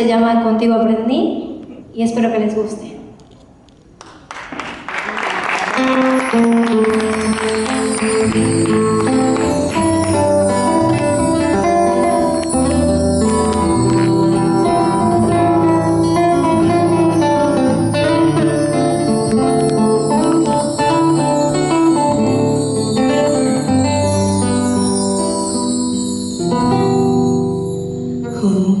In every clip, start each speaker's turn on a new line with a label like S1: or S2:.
S1: se llama Contigo aprendí y espero que les guste. Aprendí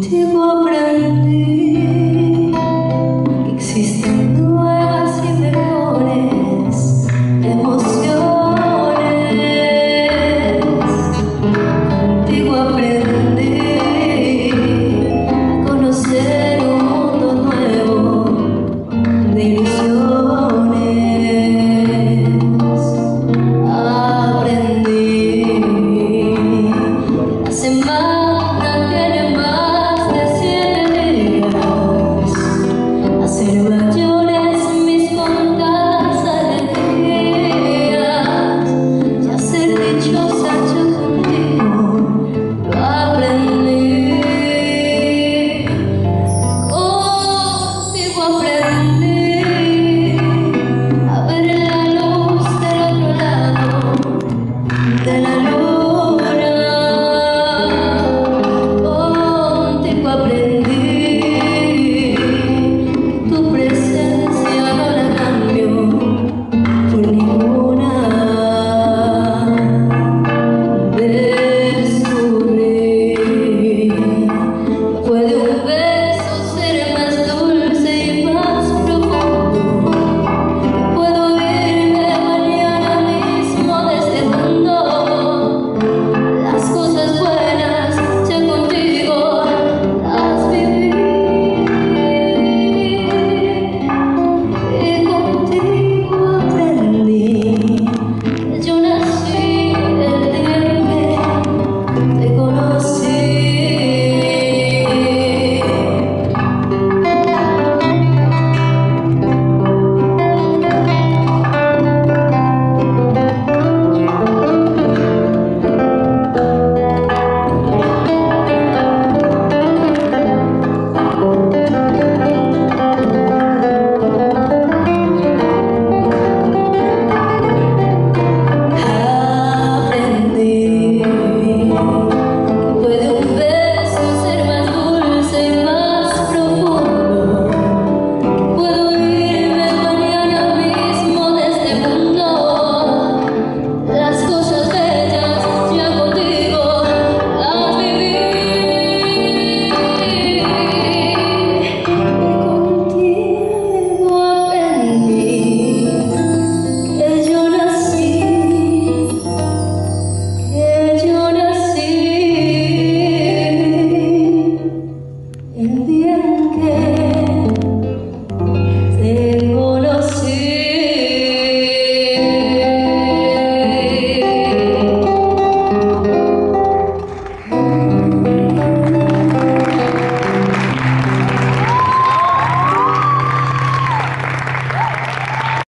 S1: in the